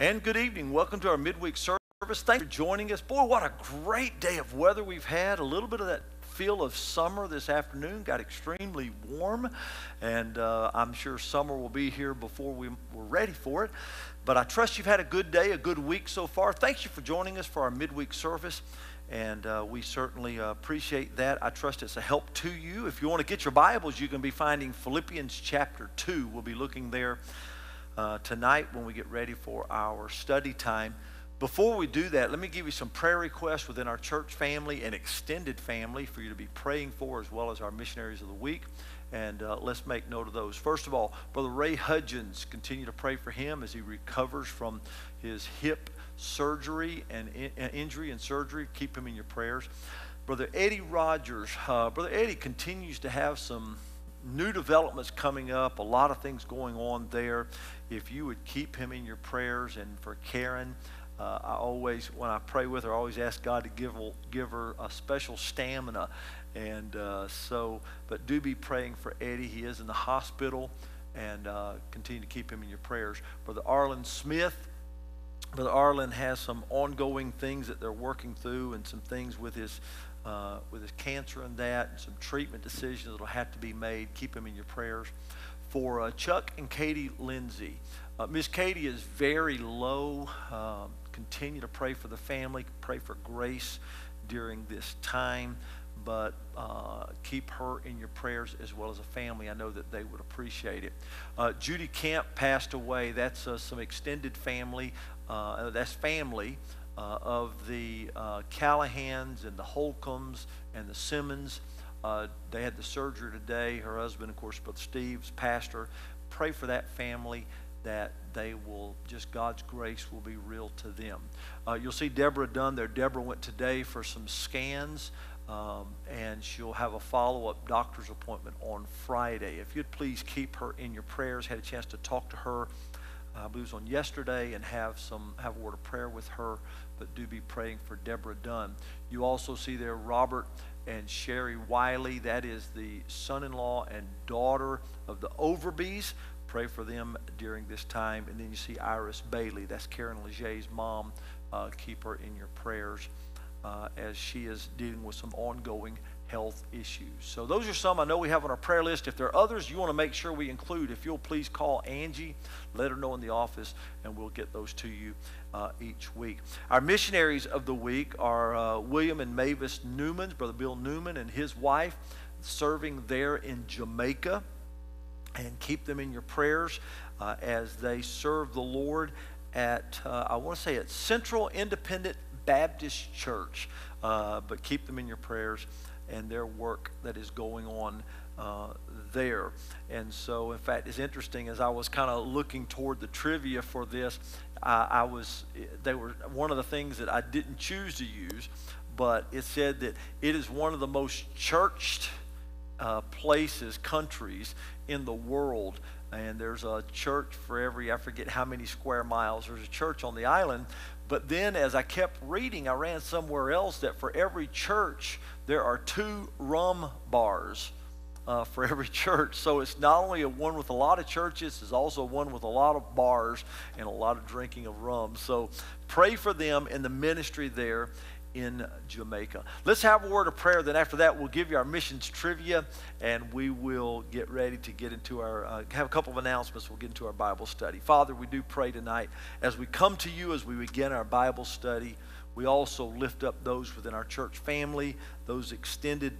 And good evening. Welcome to our midweek service. Thanks for joining us. Boy, what a great day of weather we've had. A little bit of that feel of summer this afternoon. Got extremely warm, and uh, I'm sure summer will be here before we, we're ready for it. But I trust you've had a good day, a good week so far. Thank you for joining us for our midweek service. And uh, we certainly uh, appreciate that. I trust it's a help to you. If you want to get your Bibles, you can be finding Philippians chapter 2. We'll be looking there uh, tonight when we get ready for our study time. Before we do that, let me give you some prayer requests within our church family and extended family for you to be praying for, as well as our missionaries of the week. And uh, let's make note of those. First of all, Brother Ray Hudgens, continue to pray for him as he recovers from his hip surgery and in, uh, injury and surgery. Keep him in your prayers. Brother Eddie Rogers, uh, Brother Eddie continues to have some new developments coming up, a lot of things going on there. If you would keep him in your prayers, and for Karen, uh, I always, when I pray with her, I always ask God to give, give her a special stamina. And uh, so, but do be praying for Eddie. He is in the hospital, and uh, continue to keep him in your prayers. Brother Arlen Smith, Brother Arlen has some ongoing things that they're working through, and some things with his uh, with his cancer and that, and some treatment decisions that will have to be made. Keep him in your prayers. For uh, Chuck and Katie Lindsay, uh, Miss Katie is very low. Um, continue to pray for the family, pray for grace during this time, but uh, keep her in your prayers as well as a family. I know that they would appreciate it. Uh, Judy Camp passed away. That's uh, some extended family. that's family uh, of the uh, Callahans and the Holcombs and the Simmons. Uh, they had the surgery today. Her husband, of course, Brother Steve's pastor. Pray for that family that they will just God's grace will be real to them. Uh, you'll see Deborah Dunn there. Deborah went today for some scans. Um, and she'll have a follow-up doctor's appointment on Friday. If you'd please keep her in your prayers. Had a chance to talk to her, I believe it was on yesterday, and have some have a word of prayer with her but do be praying for Deborah Dunn. You also see there Robert and Sherry Wiley. That is the son in law and daughter of the Overbees. Pray for them during this time. And then you see Iris Bailey. That's Karen Legay's mom. Uh, keep her in your prayers uh, as she is dealing with some ongoing health issues. So those are some I know we have on our prayer list. If there are others you want to make sure we include, if you'll please call Angie, let her know in the office, and we'll get those to you uh, each week. Our missionaries of the week are uh, William and Mavis Newman, Brother Bill Newman and his wife, serving there in Jamaica. And keep them in your prayers uh, as they serve the Lord at, uh, I want to say, at Central Independent Baptist Church. Uh, but keep them in your prayers and their work that is going on uh, there. And so, in fact, it's interesting as I was kind of looking toward the trivia for this, I, I was, they were one of the things that I didn't choose to use, but it said that it is one of the most churched uh, places, countries in the world. And there's a church for every, I forget how many square miles, there's a church on the island. But then as I kept reading, I ran somewhere else that for every church, there are two rum bars uh, for every church. So it's not only a one with a lot of churches, it's also one with a lot of bars and a lot of drinking of rum. So pray for them in the ministry there in Jamaica. Let's have a word of prayer. Then after that, we'll give you our missions trivia, and we will get ready to get into our uh, have a couple of announcements. We'll get into our Bible study. Father, we do pray tonight as we come to you as we begin our Bible study. We also lift up those within our church family, those extended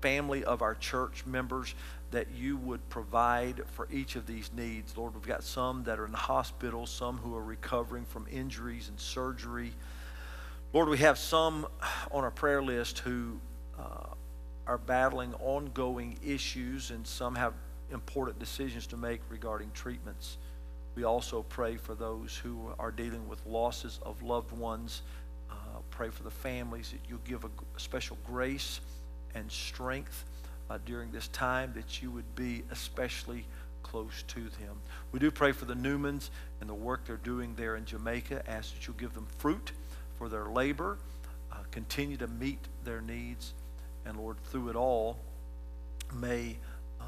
family of our church members that you would provide for each of these needs. Lord, we've got some that are in the hospital, some who are recovering from injuries and surgery. Lord, we have some on our prayer list who uh, are battling ongoing issues, and some have important decisions to make regarding treatments. We also pray for those who are dealing with losses of loved ones. Pray for the families that you'll give a, special grace and strength uh, during this time, that you would be especially close to them. We do pray for the Newmans and the work they're doing there in Jamaica. Ask that you'll give them fruit for their labor, uh, continue to meet their needs, and Lord, through it all, may, uh,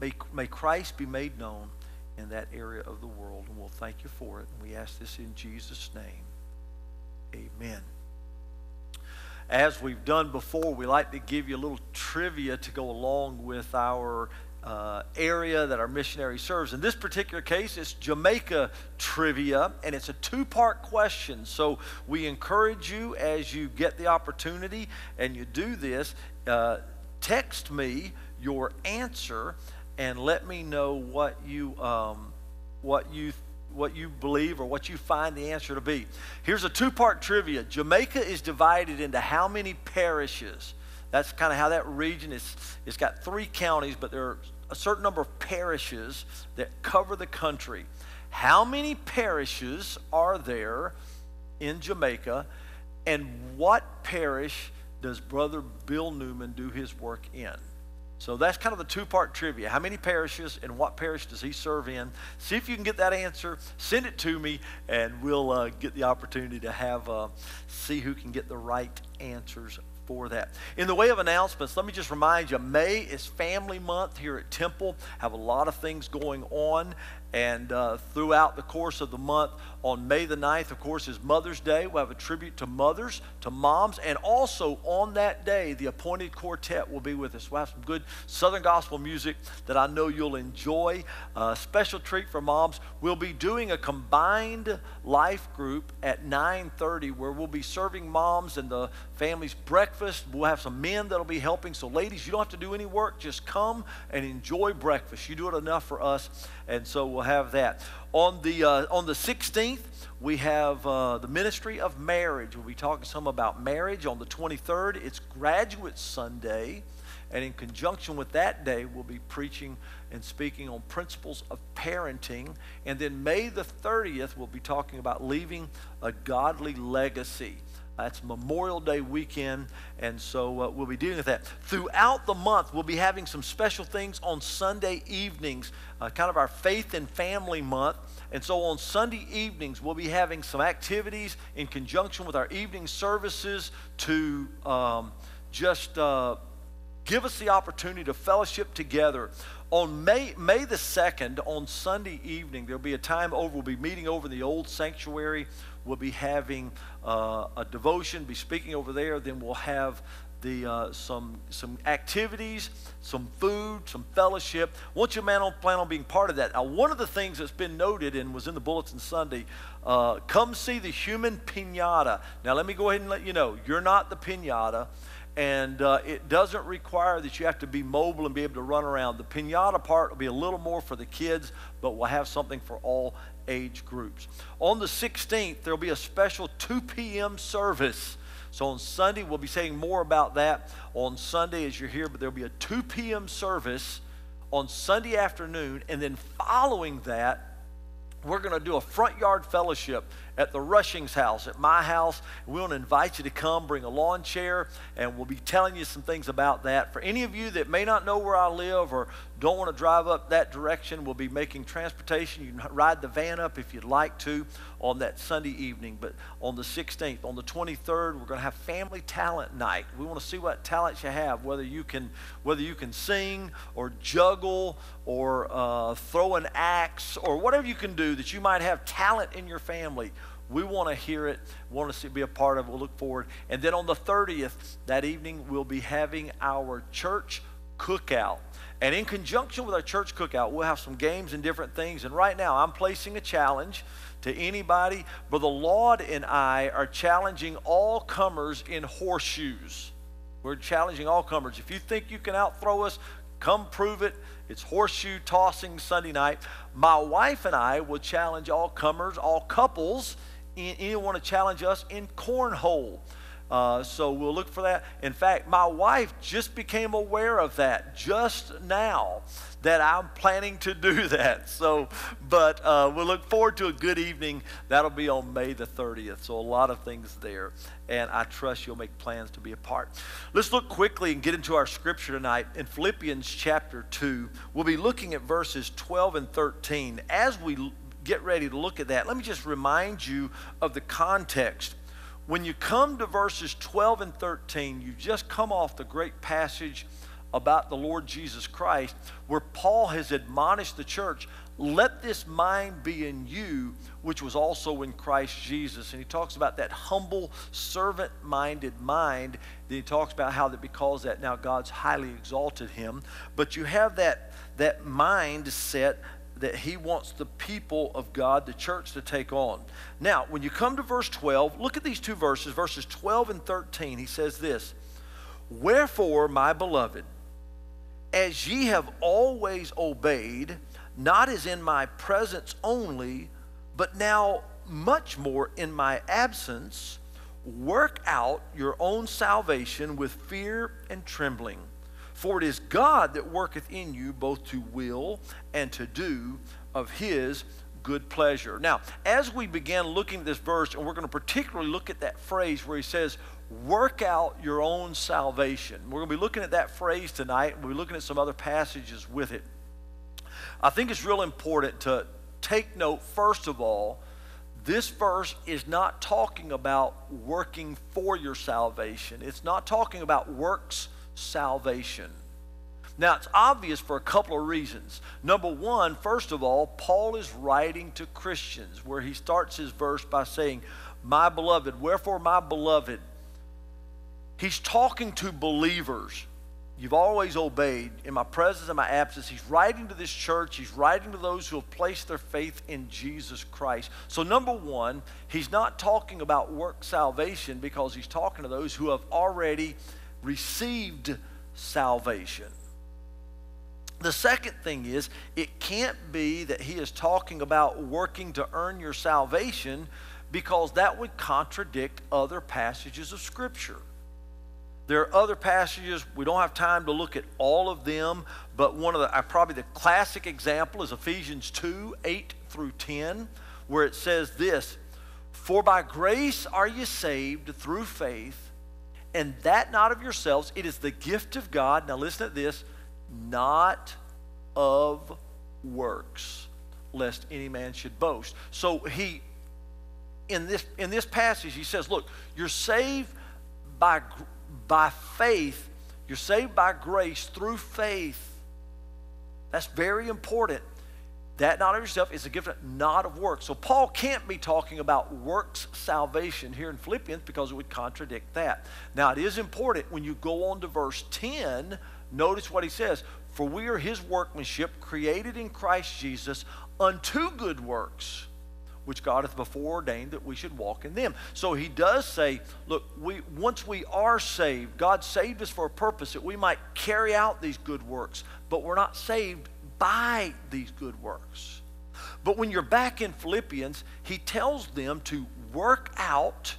may, may Christ be made known in that area of the world. And we'll thank you for it. And we ask this in Jesus' name. Amen. As we've done before, we like to give you a little trivia to go along with our uh, area that our missionary serves. In this particular case, it's Jamaica trivia, and it's a two part question. So we encourage you as you get the opportunity and you do this, uh, text me your answer and let me know what you, um, what you what you believe or what you find the answer to be. Here's a two part trivia Jamaica is divided into how many parishes? That's kind of how that region is. It's got three counties, but there are a certain number of parishes that cover the country. How many parishes are there in Jamaica, and what parish does Brother Bill Newman do his work in? So that's kind of the two part trivia. How many parishes and what parish does he serve in? See if you can get that answer. Send it to me, and we'll uh, get the opportunity to have uh, see who can get the right answers for that. In the way of announcements, let me just remind you May is Family Month here at Temple. Have a lot of things going on. And uh, throughout the course of the month, on May the 9th, of course, is Mother's Day. We'll have a tribute to mothers, to moms, and also on that day, the appointed quartet will be with us. We'll have some good Southern gospel music that I know you'll enjoy. A special treat for moms. We'll be doing a combined life group at 9:30, where we'll be serving moms and the families breakfast. We'll have some men that'll be helping. So, ladies, you don't have to do any work. Just come and enjoy breakfast. You do it enough for us, and so we'll have that. On the, uh, on the 16th, we have uh, the ministry of marriage. We'll be talking some about marriage. On the 23rd, it's Graduate Sunday. And in conjunction with that day, we'll be preaching and speaking on principles of parenting. And then May the 30th, we'll be talking about leaving a godly legacy. That's Memorial Day weekend, and so uh, we'll be dealing with that. Throughout the month, we'll be having some special things on Sunday evenings, uh, kind of our faith and family month. And so on Sunday evenings, we'll be having some activities in conjunction with our evening services to um, just uh, give us the opportunity to fellowship together. On May, May the 2nd, on Sunday evening, there'll be a time over, we'll be meeting over in the old sanctuary We'll be having uh, a devotion, be speaking over there. Then we'll have the, uh, some, some activities, some food, some fellowship. Want you man on, plan on being part of that. Now, one of the things that's been noted and was in the Bulletin Sunday, uh, come see the human pinata. Now, let me go ahead and let you know, you're not the pinata and uh, it doesn't require that you have to be mobile and be able to run around. The pinata part will be a little more for the kids, but we'll have something for all age groups. On the 16th, there'll be a special 2 p.m. service. So on Sunday, we'll be saying more about that on Sunday as you're here, but there'll be a 2 p.m. service on Sunday afternoon, and then following that, we're going to do a front yard fellowship at the Rushing's house, at my house. We want to invite you to come, bring a lawn chair, and we'll be telling you some things about that. For any of you that may not know where I live or don't want to drive up that direction, we'll be making transportation. You can ride the van up if you'd like to on that Sunday evening. But on the 16th, on the 23rd, we're going to have family talent night. We want to see what talents you have, whether you can, whether you can sing or juggle or uh, throw an axe or whatever you can do that you might have talent in your family. We want to hear it, want to see, be a part of it. We'll look forward. And then on the 30th, that evening, we'll be having our church cookout. And in conjunction with our church cookout, we'll have some games and different things. And right now, I'm placing a challenge to anybody. Brother Laud and I are challenging all comers in horseshoes. We're challenging all comers. If you think you can outthrow us, come prove it. It's horseshoe tossing Sunday night. My wife and I will challenge all comers, all couples. Anyone want to challenge us in cornhole? Uh, so we'll look for that. In fact, my wife just became aware of that just now that I'm planning to do that. So, but uh, we'll look forward to a good evening. That'll be on May the 30th. So, a lot of things there. And I trust you'll make plans to be a part. Let's look quickly and get into our scripture tonight. In Philippians chapter 2, we'll be looking at verses 12 and 13. As we get ready to look at that, let me just remind you of the context when you come to verses 12 and 13, you've just come off the great passage about the Lord Jesus Christ where Paul has admonished the church let this mind be in you, which was also in Christ Jesus. And he talks about that humble, servant minded mind. Then he talks about how that because that now God's highly exalted him. But you have that, that mindset that he wants the people of God, the church, to take on. Now, when you come to verse 12, look at these two verses, verses 12 and 13. He says this Wherefore, my beloved, as ye have always obeyed, not as in my presence only, but now much more in my absence, work out your own salvation with fear and trembling. For it is God that worketh in you both to will and to do of his good pleasure. Now, as we begin looking at this verse, and we're going to particularly look at that phrase where he says, work out your own salvation. We're going to be looking at that phrase tonight. We'll be looking at some other passages with it. I think it's real important to take note, first of all, this verse is not talking about working for your salvation. It's not talking about works salvation. Now, it's obvious for a couple of reasons. Number one, first of all, Paul is writing to Christians where he starts his verse by saying, My beloved, wherefore, my beloved. He's talking to believers. You've always obeyed in my presence and my absence. He's writing to this church. He's writing to those who have placed their faith in Jesus Christ. So, number one, he's not talking about work salvation because he's talking to those who have already received salvation. The second thing is, it can't be that he is talking about working to earn your salvation because that would contradict other passages of Scripture. There are other passages, we don't have time to look at all of them, but one of the, probably the classic example is Ephesians 2 8 through 10, where it says this For by grace are you saved through faith and that not of yourselves. It is the gift of God. Now listen to this not of works, lest any man should boast. So he, in this, in this passage, he says, Look, you're saved by, by faith, you're saved by grace through faith. That's very important. That not of yourself is a gift not of works. So Paul can't be talking about works salvation here in Philippians because it would contradict that. Now it is important when you go on to verse 10, notice what he says. For we are his workmanship, created in Christ Jesus unto good works, which God hath before ordained that we should walk in them. So he does say, look, we once we are saved, God saved us for a purpose that we might carry out these good works, but we're not saved by these good works. But when you're back in Philippians, he tells them to work out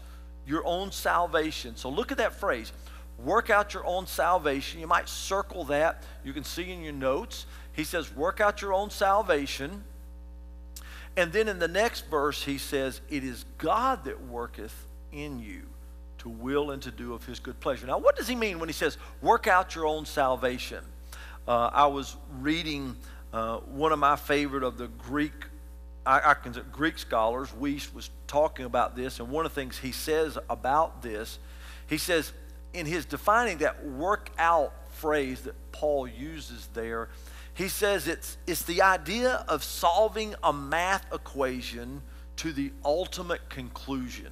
your own salvation. So look at that phrase work out your own salvation. You might circle that. You can see in your notes. He says, work out your own salvation. And then in the next verse, he says, It is God that worketh in you to will and to do of his good pleasure. Now, what does he mean when he says, work out your own salvation? Uh, I was reading uh, one of my favorite of the Greek, I, I Greek scholars, Wuest was talking about this, and one of the things he says about this, he says in his defining that work out phrase that Paul uses there, he says it's, it's the idea of solving a math equation to the ultimate conclusion.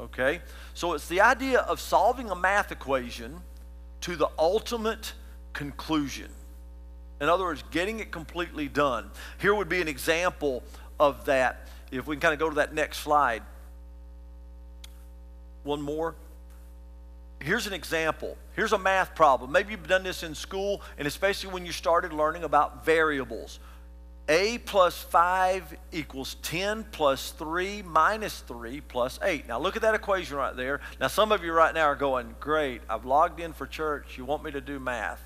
Okay? So it's the idea of solving a math equation to the ultimate conclusion. In other words, getting it completely done. Here would be an example of that. If we can kind of go to that next slide. One more. Here's an example. Here's a math problem. Maybe you've done this in school, and especially when you started learning about variables. A plus 5 equals 10 plus 3 minus 3 plus 8. Now look at that equation right there. Now some of you right now are going, great, I've logged in for church. You want me to do math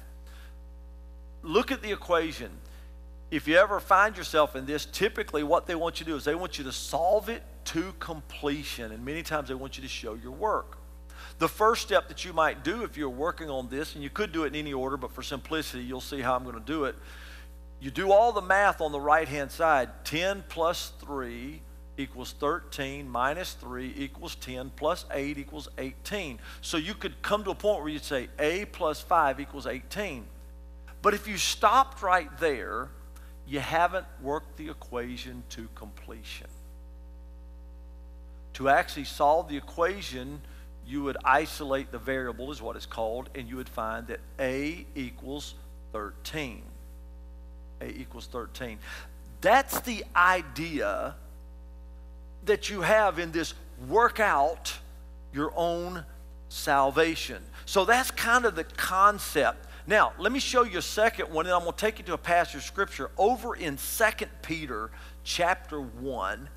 look at the equation. If you ever find yourself in this, typically what they want you to do is they want you to solve it to completion. And many times they want you to show your work. The first step that you might do if you're working on this, and you could do it in any order, but for simplicity, you'll see how I'm going to do it. You do all the math on the right hand side 10 plus 3 equals 13 minus 3 equals 10 plus 8 equals 18. So you could come to a point where you'd say a plus 5 equals 18. But if you stopped right there, you haven't worked the equation to completion. To actually solve the equation, you would isolate the variable, is what it's called, and you would find that A equals 13. A equals 13. That's the idea that you have in this work out your own salvation. So that's kind of the concept. Now, let me show you a second one, and I'm going to take you to a passage of scripture over in 2 Peter chapter 1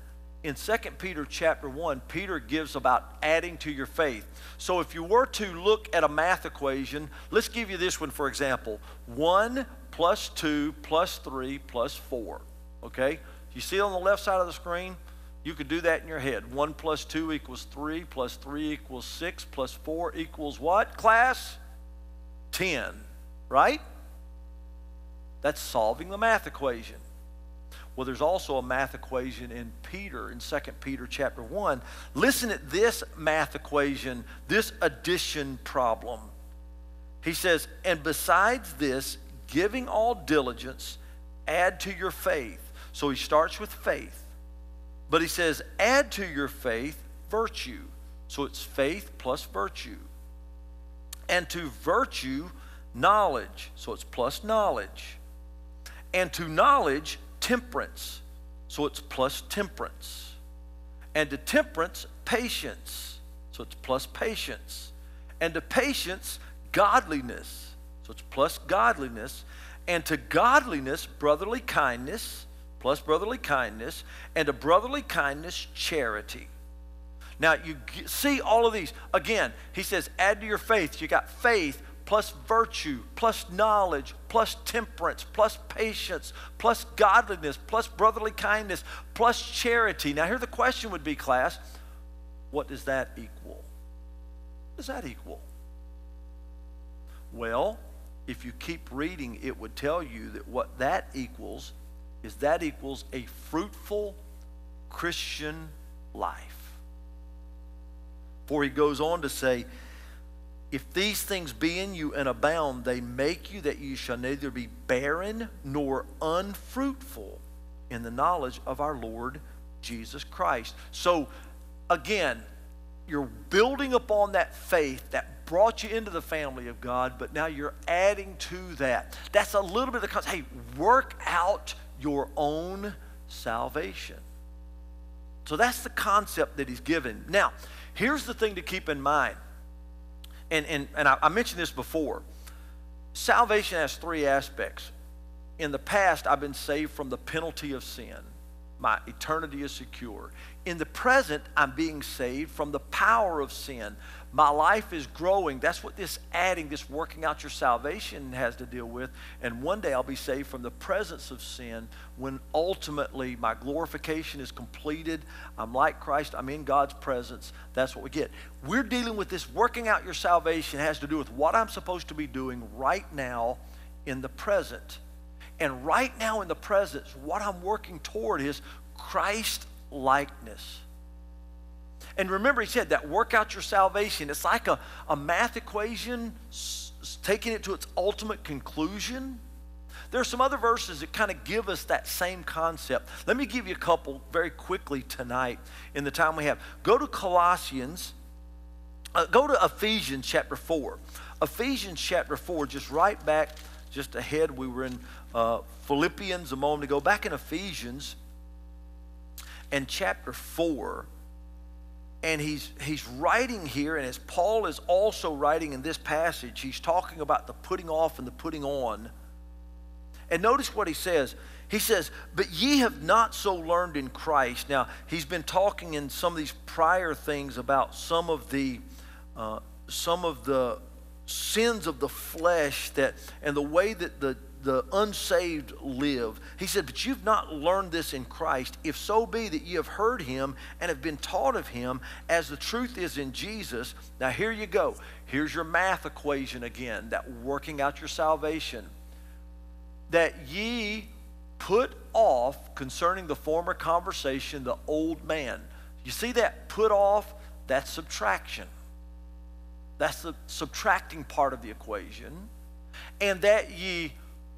in 2 Peter chapter 1, Peter gives about adding to your faith. So if you were to look at a math equation, let's give you this one for example 1 plus 2 plus 3 plus 4. Okay? You see it on the left side of the screen? You could do that in your head. 1 plus 2 equals 3, plus 3 equals 6, plus 4 equals what, class? 10, right? That's solving the math equation. Well, there's also a math equation in Peter, in 2 Peter chapter 1. Listen at this math equation, this addition problem. He says, And besides this, giving all diligence, add to your faith. So he starts with faith. But he says, add to your faith virtue. So it's faith plus virtue. And to virtue, knowledge. So it's plus knowledge. And to knowledge, temperance. So it's plus temperance. And to temperance, patience. So it's plus patience. And to patience, godliness. So it's plus godliness. And to godliness, brotherly kindness, plus brotherly kindness. And to brotherly kindness, charity. Now, you see all of these. Again, he says, add to your faith. You got faith, plus virtue, plus knowledge, plus temperance, plus patience, plus godliness, plus brotherly kindness, plus charity. Now, here the question would be, class what does that equal? What does that equal? Well, if you keep reading, it would tell you that what that equals is that equals a fruitful Christian life. For he goes on to say, if these things be in you and abound, they make you that you shall neither be barren nor unfruitful in the knowledge of our Lord Jesus Christ. So, again, you're building upon that faith that brought you into the family of God, but now you're adding to that. That's a little bit of the hey, work out your own salvation. So that's the concept that he's given. Now, here's the thing to keep in mind and, and, and I, I mentioned this before. Salvation has three aspects. In the past, I've been saved from the penalty of sin. My eternity is secure. In the present, I'm being saved from the power of sin. My life is growing. That's what this adding, this working out your salvation has to deal with. And one day I'll be saved from the presence of sin when ultimately my glorification is completed. I'm like Christ. I'm in God's presence. That's what we get. We're dealing with this working out your salvation has to do with what I'm supposed to be doing right now in the present. And right now in the presence, what I'm working toward is Christ likeness. And remember, he said that work out your salvation. It's like a, a math equation, taking it to its ultimate conclusion. There are some other verses that kind of give us that same concept. Let me give you a couple very quickly tonight in the time we have. Go to Colossians, uh, go to Ephesians chapter 4. Ephesians chapter 4, just right back, just ahead, we were in uh, Philippians a moment ago. Back in Ephesians and chapter 4, and he's, he's writing here, and as Paul is also writing in this passage, he's talking about the putting off and the putting on. And notice what he says. He says, But ye have not so learned in Christ. Now, he's been talking in some of these prior things about some of the, uh, some of the sins of the flesh that, and the way that the the unsaved live. He said, But you've not learned this in Christ, if so be that you have heard him and have been taught of him, as the truth is in Jesus. Now, here you go. Here's your math equation again, that working out your salvation. That ye put off concerning the former conversation the old man. You see that put off? That's subtraction. That's the subtracting part of the equation. And that ye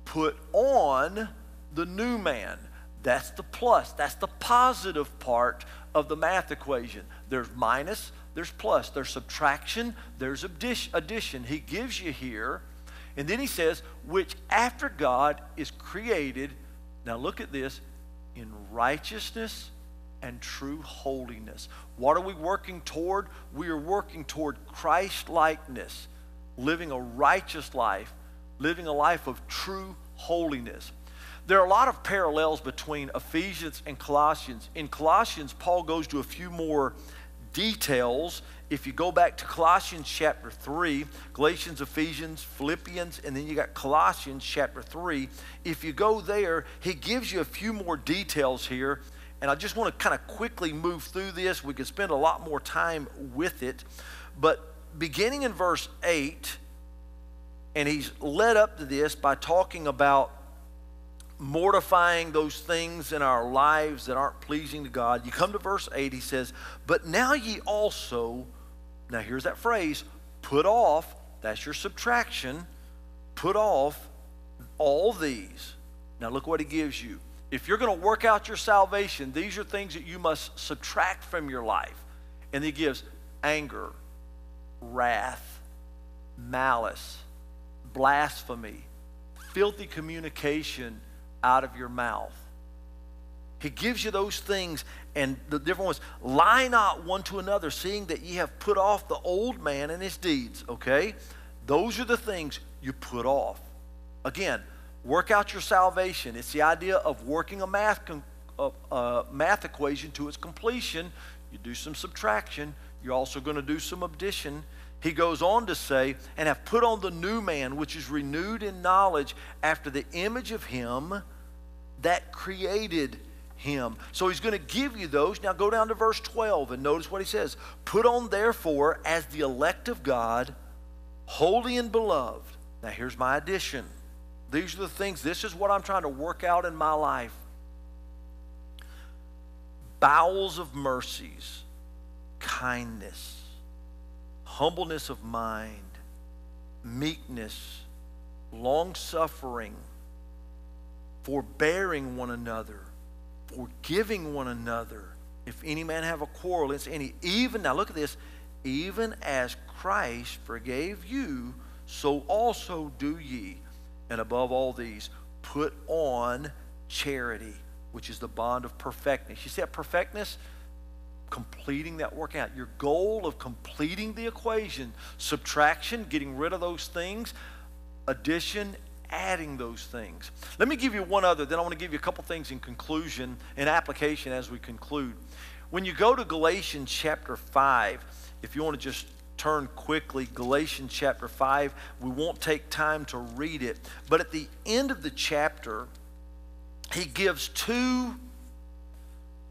put on the new man. That's the plus. That's the positive part of the math equation. There's minus, there's plus, there's subtraction, there's addition. He gives you here. And then he says, which after God is created, now look at this, in righteousness and true holiness. What are we working toward? We are working toward Christ likeness, living a righteous life, living a life of true holiness. There are a lot of parallels between Ephesians and Colossians. In Colossians, Paul goes to a few more details. If you go back to Colossians chapter 3, Galatians, Ephesians, Philippians, and then you got Colossians chapter 3, if you go there, he gives you a few more details here. And I just want to kind of quickly move through this. We could spend a lot more time with it. But beginning in verse 8, and he's led up to this by talking about mortifying those things in our lives that aren't pleasing to God. You come to verse 8, he says, But now ye also, now here's that phrase, put off, that's your subtraction, put off all these. Now look what he gives you. If you're going to work out your salvation, these are things that you must subtract from your life. And he gives anger, wrath, malice, blasphemy, filthy communication out of your mouth. He gives you those things, and the different ones. Lie not one to another, seeing that ye have put off the old man and his deeds. Okay? Those are the things you put off. Again, work out your salvation. It's the idea of working a math, uh, uh, math equation to its completion. You do some subtraction. You're also going to do some addition he goes on to say, and have put on the new man, which is renewed in knowledge after the image of him that created him. So he's going to give you those. Now go down to verse 12 and notice what he says. Put on, therefore, as the elect of God, holy and beloved. Now here's my addition. These are the things, this is what I'm trying to work out in my life. Bowels of mercies, kindness humbleness of mind, meekness, long suffering, forbearing one another, forgiving one another. If any man have a quarrel against any, even, now look at this, even as Christ forgave you, so also do ye. And above all these, put on charity, which is the bond of perfectness. You see that perfectness? Completing that workout. Your goal of completing the equation, subtraction, getting rid of those things, addition, adding those things. Let me give you one other, then I want to give you a couple things in conclusion and application as we conclude. When you go to Galatians chapter 5, if you want to just turn quickly, Galatians chapter 5, we won't take time to read it, but at the end of the chapter, he gives two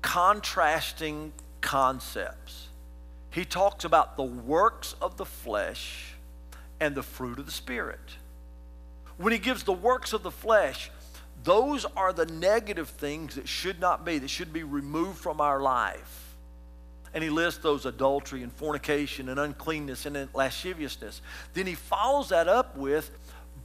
contrasting concepts. He talks about the works of the flesh and the fruit of the Spirit. When he gives the works of the flesh, those are the negative things that should not be, that should be removed from our life. And he lists those adultery and fornication and uncleanness and lasciviousness. Then he follows that up with,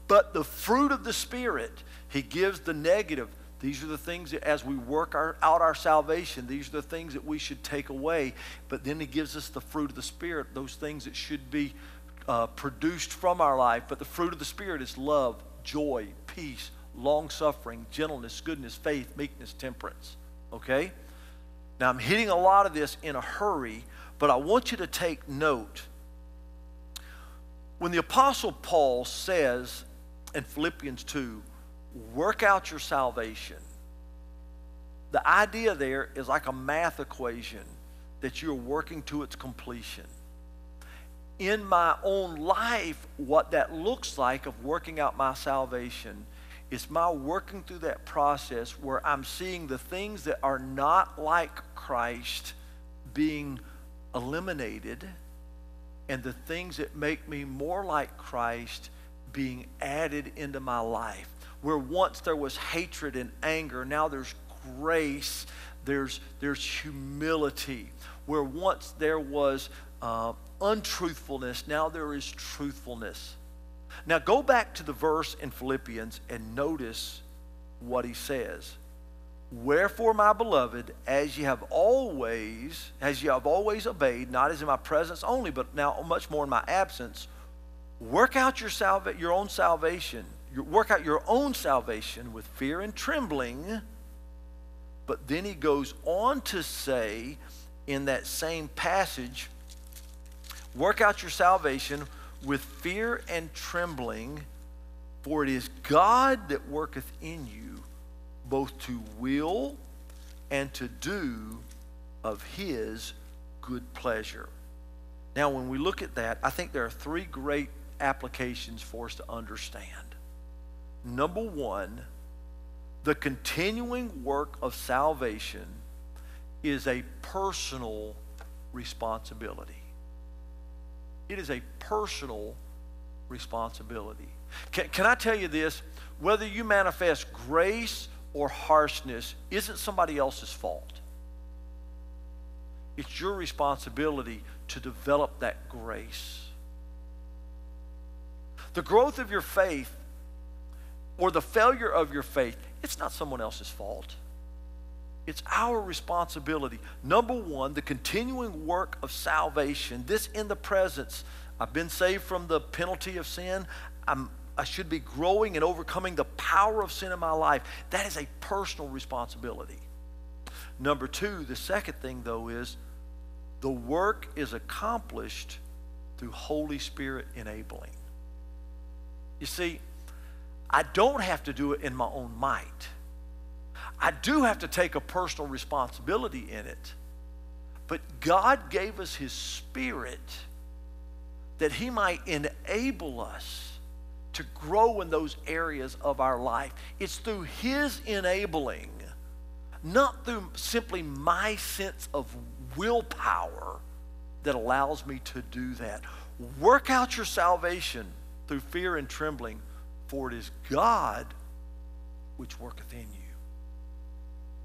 but the fruit of the Spirit, he gives the negative these are the things that, as we work our, out our salvation, these are the things that we should take away. But then He gives us the fruit of the Spirit, those things that should be uh, produced from our life. But the fruit of the Spirit is love, joy, peace, long suffering, gentleness, goodness, faith, meekness, temperance. Okay? Now, I'm hitting a lot of this in a hurry, but I want you to take note. When the Apostle Paul says in Philippians 2, work out your salvation. The idea there is like a math equation that you're working to its completion. In my own life, what that looks like of working out my salvation is my working through that process where I'm seeing the things that are not like Christ being eliminated and the things that make me more like Christ being added into my life where once there was hatred and anger, now there's grace, there's, there's humility. Where once there was uh, untruthfulness, now there is truthfulness. Now go back to the verse in Philippians and notice what he says. Wherefore, my beloved, as ye have always, as ye have always obeyed, not as in my presence only, but now much more in my absence, work out your salva- your own salvation. Work out your own salvation with fear and trembling. But then he goes on to say in that same passage, work out your salvation with fear and trembling, for it is God that worketh in you both to will and to do of his good pleasure. Now, when we look at that, I think there are three great applications for us to understand. Number one, the continuing work of salvation is a personal responsibility. It is a personal responsibility. Can, can I tell you this? Whether you manifest grace or harshness isn't somebody else's fault. It's your responsibility to develop that grace. The growth of your faith or the failure of your faith, it's not someone else's fault. It's our responsibility. Number one, the continuing work of salvation, this in the presence. I've been saved from the penalty of sin. I'm I should be growing and overcoming the power of sin in my life. That is a personal responsibility. Number two, the second thing, though, is the work is accomplished through Holy Spirit enabling. You see, I don't have to do it in my own might. I do have to take a personal responsibility in it. But God gave us His Spirit that He might enable us to grow in those areas of our life. It's through His enabling, not through simply my sense of willpower, that allows me to do that. Work out your salvation through fear and trembling, for it is God which worketh in you,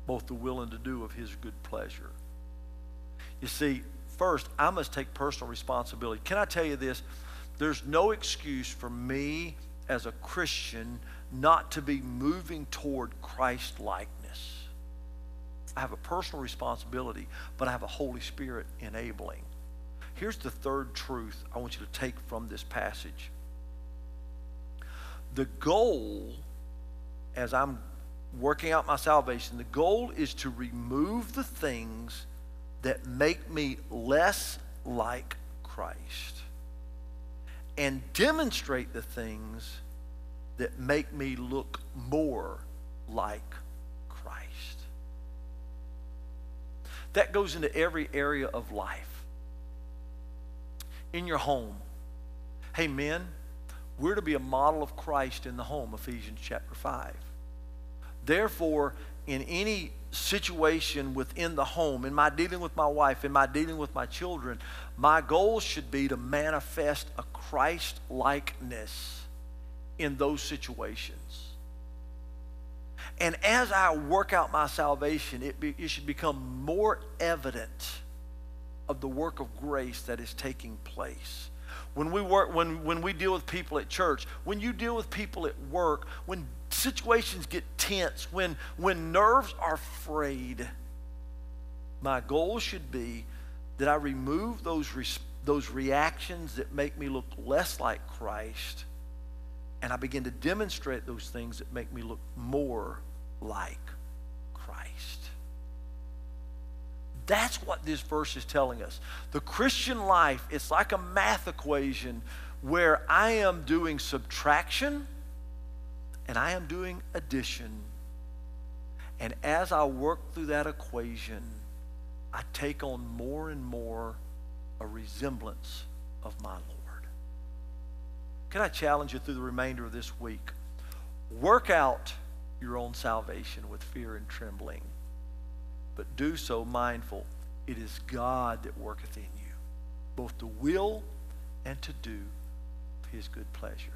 both the will and to do of His good pleasure. You see, first, I must take personal responsibility. Can I tell you this? There's no excuse for me as a Christian not to be moving toward Christ likeness. I have a personal responsibility, but I have a Holy Spirit enabling. Here's the third truth I want you to take from this passage. The goal, as I'm working out my salvation, the goal is to remove the things that make me less like Christ and demonstrate the things that make me look more like Christ. That goes into every area of life. In your home, hey men, we're to be a model of Christ in the home, Ephesians chapter 5. Therefore, in any situation within the home, in my dealing with my wife, in my dealing with my children, my goal should be to manifest a Christ likeness in those situations. And as I work out my salvation, it, be, it should become more evident of the work of grace that is taking place. When we work, when, when we deal with people at church, when you deal with people at work, when situations get tense, when, when nerves are frayed, my goal should be that I remove those, those reactions that make me look less like Christ, and I begin to demonstrate those things that make me look more like Christ. That's what this verse is telling us. The Christian life, it's like a math equation where I am doing subtraction and I am doing addition. And as I work through that equation, I take on more and more a resemblance of my Lord. Can I challenge you through the remainder of this week? Work out your own salvation with fear and trembling, but do so mindful it is God that worketh in you, both to will and to do his good pleasure.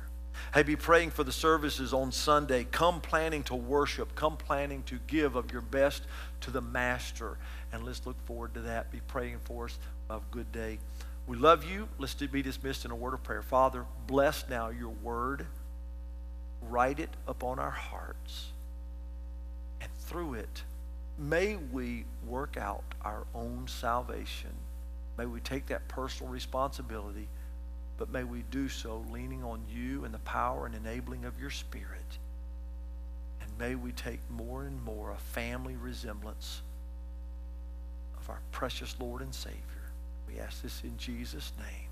Hey, be praying for the services on Sunday. Come planning to worship. Come planning to give of your best to the Master. And let's look forward to that. Be praying for us. Have a good day. We love you. Let's be dismissed in a word of prayer. Father, bless now your word. Write it upon our hearts. And through it, may we work out our own salvation. May we take that personal responsibility, but may we do so leaning on you and the power and enabling of your Spirit. And may we take more and more a family resemblance of our precious Lord and Savior. We ask this in Jesus' name.